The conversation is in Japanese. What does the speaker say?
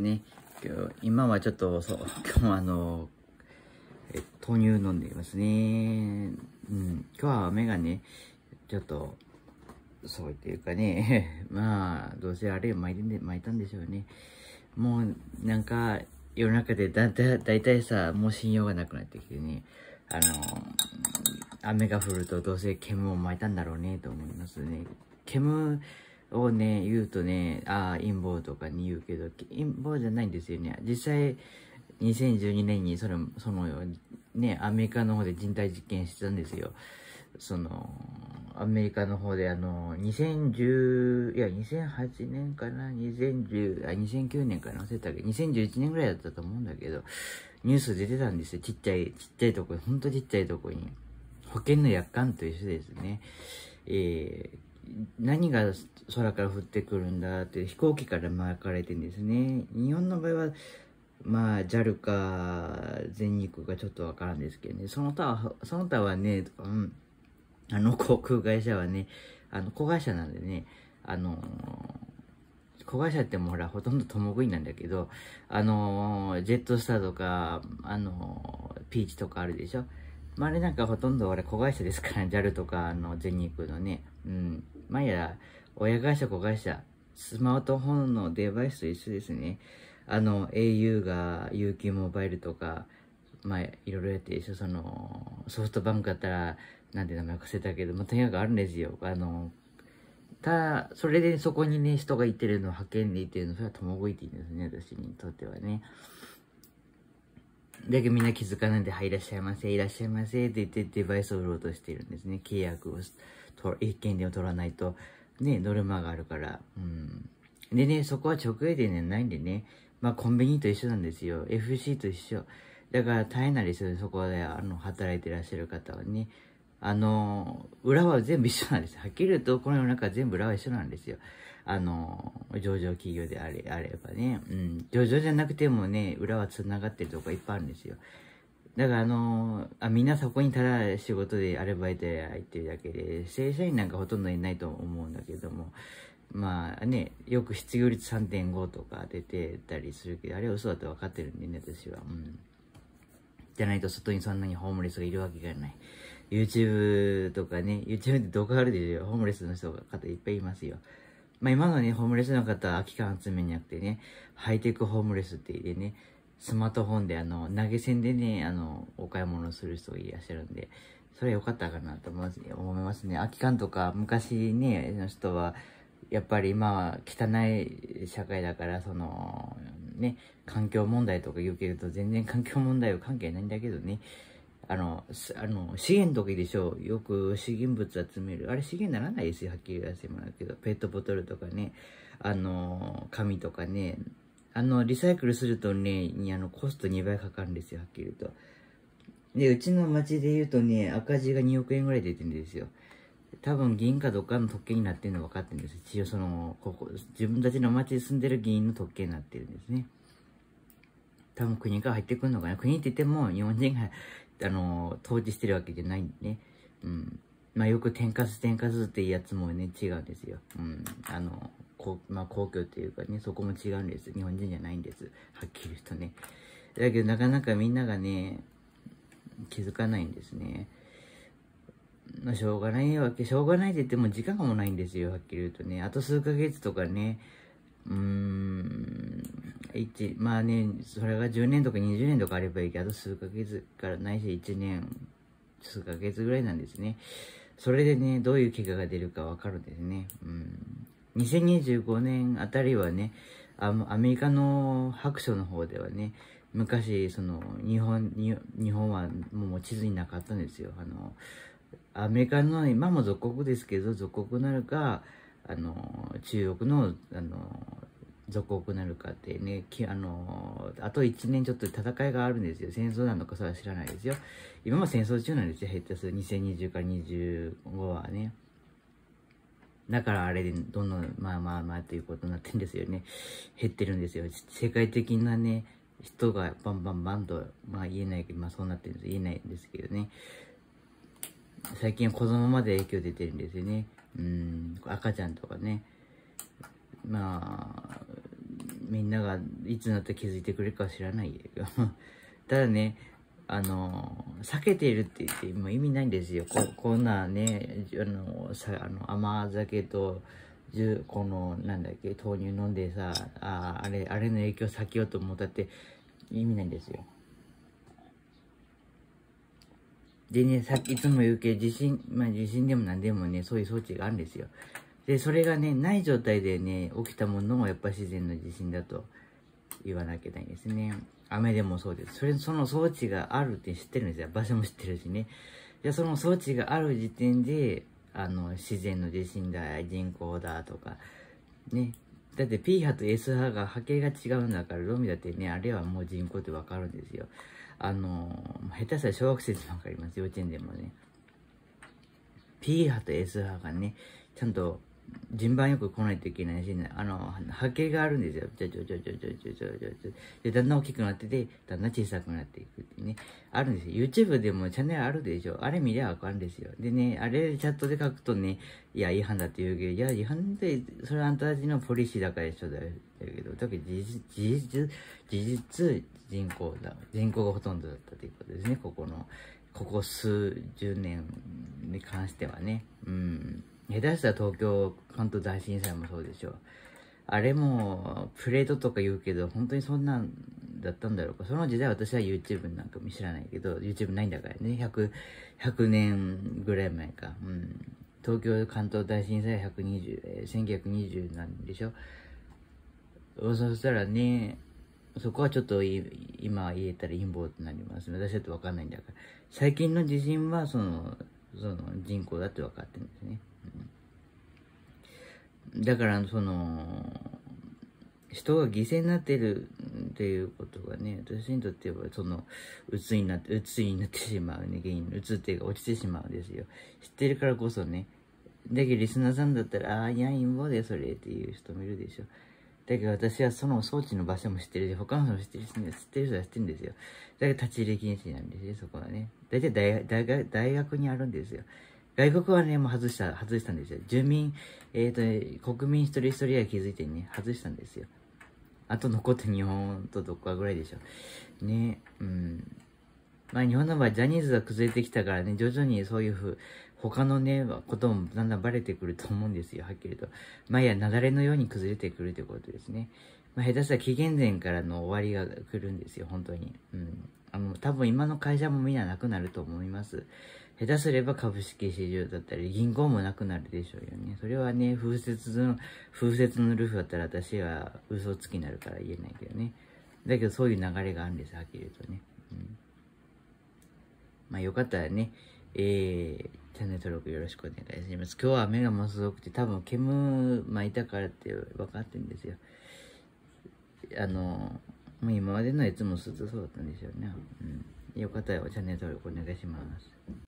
ね、今日はちょっと、そう、今日はあの、え豆乳飲んでいますね。うん、今日は目がね、ちょっと、そうっていうかね、まあ、どうせあれ巻いて巻いたんでしょうね。もう、なんか、世の中でだ、だ、だいたいさ、もう信用がなくなってきてね、あの、雨が降るとどうせ煙を巻いたんだろうね、と思いますね。煙、をね、言うとね、ああ、陰謀とかに言うけど、陰謀じゃないんですよね。実際、2012年にそれ、その、ね、アメリカの方で人体実験してたんですよ。その、アメリカの方であの、2010、いや、2008年かな ?2010、あ、2009年かな忘れたけど、2011年ぐらいだったと思うんだけど、ニュース出てたんですよ。ちっちゃい、ちっちゃいとこ、ほんとちっちゃいとこに。保険の約款と一緒ですね。えー、何が空から降ってくるんだって飛行機から巻かれてんですね。日本の場合は、まあ、JAL か全日空かちょっとわからんですけどね。その他は、その他はね、うん、あの航空会社はね、あの、子会社なんでね、あの子会社ってもほら、ほとんど共食いなんだけど、あのジェットスターとか、あのピーチとかあるでしょ。まあ、あれなんかほとんど俺子会社ですから、JAL とか、あの、全日空のね。うん。まあ、や、親会社、子会社、スマートフォンのデバイスと一緒ですね。あの、au が UQ モバイルとか、まあ、いろいろやって一緒、その、ソフトバンクだったら、なんて名前かせたけど、まあ、とにかくあるんですよ。あの、ただ、それでそこにね、人がいてるの、派遣でいてるの、それは共動いていいんですね、私にとってはね。だけどみんな気づかないで、はい、いらっしゃいませ、いらっしゃいませって言ってデバイスを売ろうとしているんですね。契約を、一件でを取らないと、ね、ノルマがあるから。うん。でね、そこは直営店じゃないんでね、まあコンビニと一緒なんですよ。FC と一緒。だから大変なんですよ、そこで、あの、働いてらっしゃる方はね。あの、裏は全部一緒なんですはっきり言うと、この世の中全部裏は一緒なんですよ。あの、上場企業であれあればね、うん、上場じゃなくてもね、裏は繋がってるとこいっぱいあるんですよ。だからあのあ、みんなそこにただ仕事でアルバイトで入ってるだけで、正社員なんかほとんどいないと思うんだけども、まあね、よく失業率3.5とか出てたりするけど、あれは嘘だって分かってるんでね、私は。うん。じゃないと外にそんなにホームレスがいるわけがない。YouTube とかね、YouTube で動画あるでしょ。ホームレスの人が方いっぱいいますよ。まあ今のね、ホームレスの方は空き缶集めになくてね、ハイテクホームレスって言ってね、スマートフォンであの、投げ銭でね、あの、お買い物する人がいらっしゃるんで、それ良かったかなと思いますね。空き缶とか昔ね、の人は、やっぱり今は汚い社会だから、その、ね、環境問題とか言うけれど、全然環境問題は関係ないんだけどね、あの、あの、資源とかいいでしょう。よく資源物集める。あれ資源ならないですよ。はっきり言わせてもらうけど。ペットボトルとかね、あの、紙とかね。あの、リサイクルするとね、にあの、コスト2倍かかるんですよ。はっきり言うと。で、うちの町で言うとね、赤字が2億円ぐらい出てるんですよ。多分議員かどっかの特権になってるの分かってるんです。一応その、ここ、自分たちの町で住んでる議員の特権になってるんですね。多分国から入ってくるのかな。国って言っても日本人があの、統治してるわけじゃないんでね。うん。まあよく天かす天かすっていうやつもね、違うんですよ。うん。あの、こまあ皇居っていうかね、そこも違うんです。日本人じゃないんです。はっきり言うとね。だけどなかなかみんながね、気づかないんですね。まあしょうがないわけ、しょうがないって言っても時間がもないんですよ、はっきり言うとね。あと数ヶ月とかね、うーん、一、まあね、それが10年とか20年とかあればいいけど、数ヶ月からないし1年、数ヶ月ぐらいなんですね。それでね、どういう結果が出るかわかるんですね。うん。2025年あたりはね、アメリカの白書の方ではね、昔、その、日本、日本はもう地図になかったんですよ。あの、アメリカの、今も属国ですけど、属国なるか、あの、中国の、あの、属国なるかってね、あの、あと1年ちょっと戦いがあるんですよ。戦争なのかそれは知らないですよ。今も戦争中なんですよ。下手する2020から25はね。だからあれでどんどん、まあまあまあということになってんですよね。減ってるんですよ。世界的なね、人がバンバンバンと、まあ言えないけど、まあそうなってるんです。言えないんですけどね。最近は子供まで影響出てるんですよね。うん、赤ちゃんとかね。まあ、みんながいつになって気づいてくれるか知らないよ。ただね、あの、避けているって言っても意味ないんですよ。ここんなね、あの、さあの甘酒と、この、なんだっけ、豆乳飲んでさ、ああれ、あれの影響避けようと思ったって意味ないんですよ。でね、さっきいつも言うけど、地震、まあ地震でも何でもね、そういう装置があるんですよ。で、それがね、ない状態でね、起きたものもやっぱ自然の地震だと言わなきゃいけないんですね。雨でもそうです。それ、その装置があるって知ってるんですよ。場所も知ってるしね。じゃその装置がある時点で、あの、自然の地震だ、人口だとか、ね。だって P 波と S 波が波形が違うんだから、ロミだってね、あれはもう人口ってわかるんですよ。あの、下手したら小学生でもわかります。幼稚園でもね。P 波と S 波がね、ちゃんと順番よく来ないといけないし、あの、波形があるんですよ。ちょちょちょちょちょちょちょちょちょ。で、だんだん大きくなってて、だんだん小さくなっていくってね。あるんですよ。YouTube でもチャンネルあるでしょ。あれ見りゃわかんですよ。でね、あれチャットで書くとね、いや、違反だって言うけど、いや、違反で、それはあんたたちのポリシーだから一緒だよ。だけど、だけど事実、事実、事実人口だ。人口がほとんどだったということですね。ここの、ここ数十年に関してはね。うん。下手したら東京関東大震災もそうでしょう。あれも、プレートとか言うけど、本当にそんなんだったんだろうか。その時代私は YouTube なんかも知らないけど、YouTube ないんだからね。100、100年ぐらい前か。うん。東京関東大震災120、えー、1920なんでしょ。そしたらね、そこはちょっと今言えたら陰謀となります。私だってわかんないんだから。最近の地震はその、その人口だって分かってるんですね。だから、その、人が犠牲になってるっていうことがね、私にとっては、その、うつになって、うつになってしまうね、原因、うつっていうか落ちてしまうんですよ。知ってるからこそね。だけど、リスナーさんだったら、ああ、いや、陰謀で、それっていう人もいるでしょ。だけど私はその装置の場所も知ってるし、他の人も知ってるし、知ってる人は知ってるんですよ。だから立ち入り禁止なんですよ、そこはね。大体大大大学にあるんですよ。外国はね、もう外した、外したんですよ。住民、えっ、ー、と、国民一人一人が気づいてね、外したんですよ。あと残って日本とどこかぐらいでしょ。ね、うん。まあ日本の場合、ジャニーズが崩れてきたからね、徐々にそういうふう、他のね、こともだんだんバレてくると思うんですよ、はっきりと。まあいや、雪崩のように崩れてくるということですね。まあ下手したら紀元前からの終わりが来るんですよ、本当に。うん。あの、多分今の会社もみんななくなると思います。下手すれば株式市場だったり、銀行もなくなるでしょうよね。それはね、風雪の、風雪のルフだったら私は嘘つきになるから言えないけどね。だけどそういう流れがあるんです、はっきり言うとね。うん。まあよかったらね、えー、チャンネル登録よろしくお願いします。今日は雨がものすごくて、多分煙巻いたからって分かってるんですよ。あの、もう今までのいつもずっとそうだったんですよね。うん。よかったらチャンネル登録お願いします。